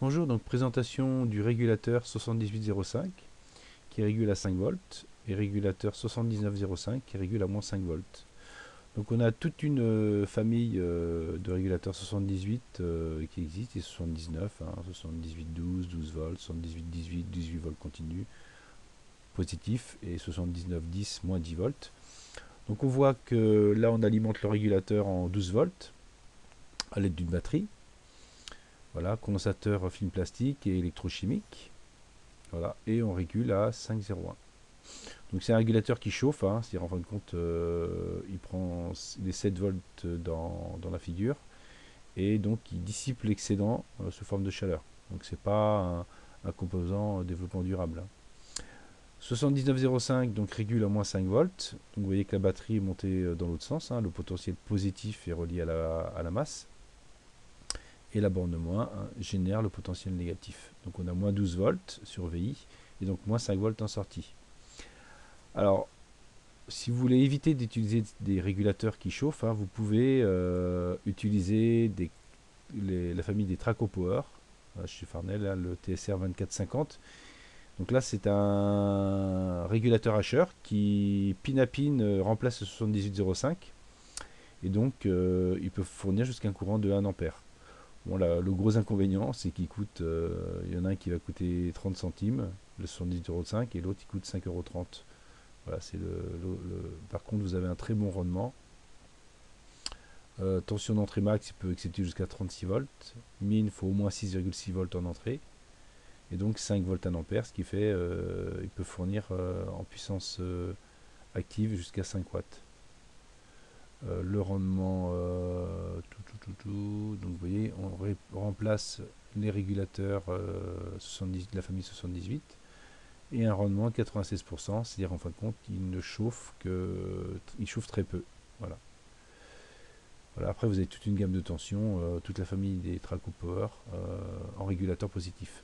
Bonjour, donc présentation du régulateur 7805 qui régule à 5 volts et régulateur 7905 qui régule à moins 5 volts. Donc on a toute une euh, famille euh, de régulateurs 78 euh, qui existe, et 79, 78 12, 12 volts, 78 18, 18 volts continu, positif, et 79 10, moins 10 volts. Donc on voit que là on alimente le régulateur en 12 volts à l'aide d'une batterie. Voilà, condensateur film plastique et électrochimique. Voilà, et on régule à 5,01. Donc c'est un régulateur qui chauffe, hein, c'est-à-dire en fin de compte, euh, il prend les 7 volts dans, la figure et donc il dissipe l'excédent euh, sous forme de chaleur. Donc c'est pas un, composant développement durable. 79,05 donc régule à moins 5 volts. Donc vous voyez que la batterie est montée euh, dans l'autre sens. Hein. le potentiel positif est relié à la masse et la borne moins hein, génère le potentiel négatif. Donc on a moins 12 volts sur VI et donc moins 5 volts en sortie. Alors, si vous voulez éviter d'utiliser des régulateurs qui chauffent, hein, vous pouvez euh, utiliser la famille des Traco Power, chez Farnell, le TSR 2450. Donc là, c'est un régulateur Asher qui, pin à pin, euh, remplace le 7805. Et donc, euh, il peut fournir jusqu'à un courant de 1 ampère. Bon, le gros inconvénient, c'est qu'il coûte, euh, il y en a un qui va coûter 30 centimes, le 78,5 et l'autre il coûte 5,30 Voilà, c'est le, Par contre, vous avez un très bon rendement. Euh, tension d'entrée max, il peut excéder jusqu'à 36 volts. Min, il faut au moins 6,6 volts en entrée. Et donc 5 volts 1 ampère, ce qui fait euh, il peut fournir en puissance active jusqu'à 5 watts. le rendement tout, tout, tout, tout, voyez on remplace les régulateurs euh, de la famille 78 et un rendement de 96%, c'est-à-dire en fin de compte il ne chauffe que il chauffe très peu. Voilà. Voilà, après vous avez toute une gamme de tensions, euh, toute la famille des Traco Power euh, en régulateur positif.